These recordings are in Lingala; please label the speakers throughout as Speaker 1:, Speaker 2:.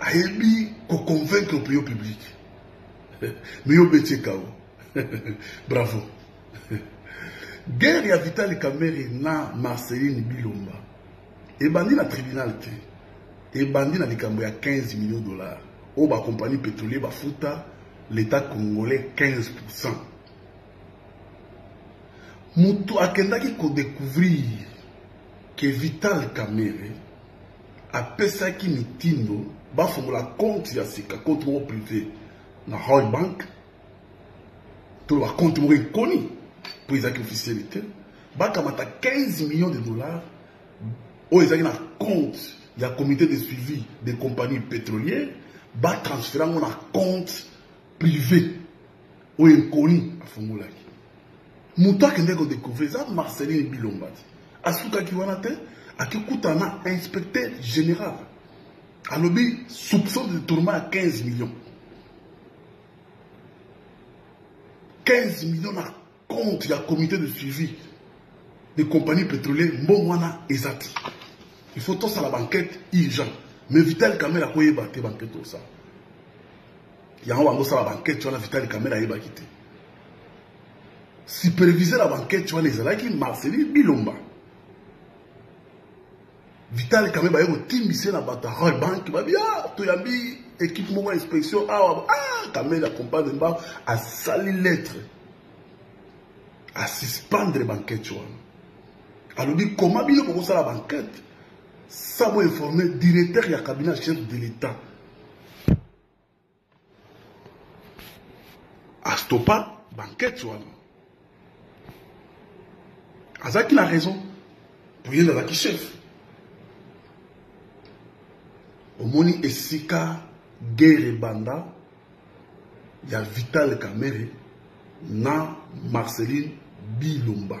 Speaker 1: ayebi ko convaincre opinion publique mais yo betie kao bravo guerre ya vitali kamere na marceline bilomba ebandi na tribunal te ebandi na likambo ya 15 million dollar oyo bacompagnie pétrolier bafuta l'état congolais 15 pourcent moto akendaki kodecouvrir ke vital kamere apesaki mitindo bafungola compte ya sika compte moko privé na Royal Bank to ba compte moko ekoni mpo ezalaki officiel te bakamata 15 millions de dollars oyo ezalaki na compte ya comité de suivi des compagnies pétrolières batransfere yango na compte privé oyo inconi afungolaki moto akendaki kodecouvrir eza marceline bilomba te asukaki wana te akikuta na inspecteur général alobi soupçon de tourment ya 15 millions 15 millions na compte ya comité de suivi de compagnie pétrolière mbongo wana eza te il faut tosala bankete urgent mais vital kamere akoyeba te bankete osala yango bango osala bankete wana vital kamere ayebaki te superviseur ya bankete wana ezalaki marceli bilomba Vital Kamerhe baye kotimbisa ye na bato ya Royal Bank babi ah toyambi ekipe moko ya inspection awa ah Kamerhe accompagne mbango asali lettre asuspendre bankete wana alobi koma bino bokosala bankete sabo informe directeur ya cabinet chef de l'etat astopa bankete wana azalaki na raison mpo ye nde azalaki chef omoni esika guerre ebanda ya vital kamere na marceline bilomba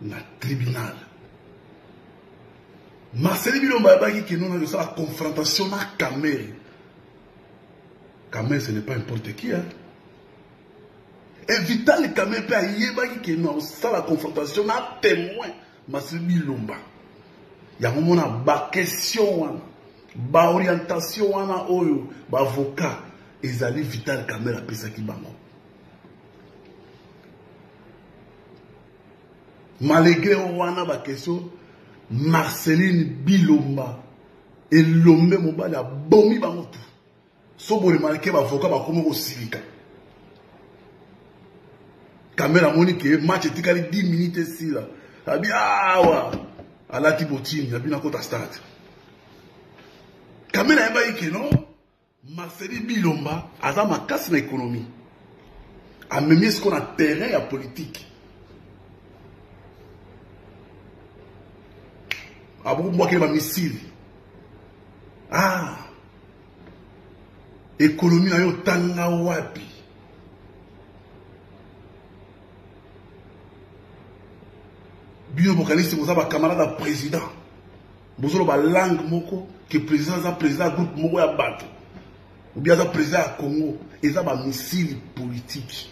Speaker 1: na tribunal marceli bilombo ayebaki kino na kosala confrontation na kamere kamere ce n'est pas importe qui hein? e vital kamere mpe ayebaki kino akosala confrontation na témoin marceli bilomba yango mona baquestion wana baorientation wana oyo baavocat ezali vital kamere apesaki bango malgré wana bakestion marceline bilomba elombe mobali abomi bango tu so boremarke bavoka bakomi kosilika kamera amoni ke match etikali 10 minute esila abi awa alati botini abi nakota stade kamera ayebaki ke no Marceli Bilomba aza makasi na ekonomi, amemi esiko na terrain ya politiki. Abukubwakeli ba misili ah, ekonomi na yo tanga wapi? Bino bokanisi boza ba camarade ya president bozoloba langue moko ke président aza président ya groupe moko ya bato obi aza président ya congo eza bamisili politike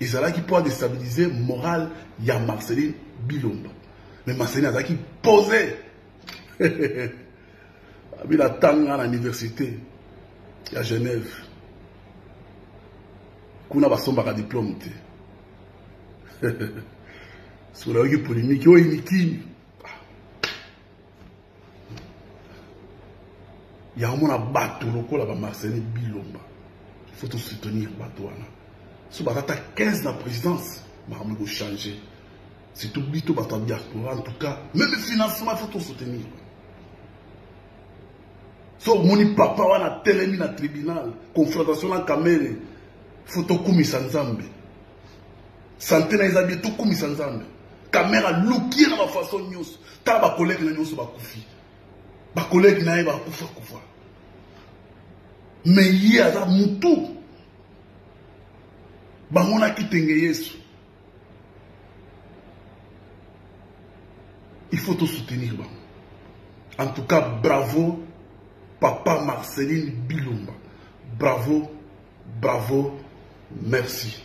Speaker 1: ezalaki mpo adestabilize morale ya marceline bilomba mais marceline azalaki pose abila tanga na université ya genève kuna basombaka diplôme te soki nayoki polémique oyo emitini yango mona bato lokola bamarcelin bilomba faut tosoutenir bato wana so baza ata 15 na présidence makambo ekochange surtout bito bato ya diaspora en tout cas meme financement faut tosoutenir so omoni papa wana atelemi na tribunal confrontation na kamere faut tokumisa nzambe sante na eza bie tokumisa nzambe kamera lukie na bafaso nyonso tala bakolege na nyonso bakufi bakolege na ye bakufa kufa me ye aza mutu bango na kitenge yesu il faut tosoutenir bango en tout cas bravo Papa Marceline Bilumba, bravo, bravo, merci.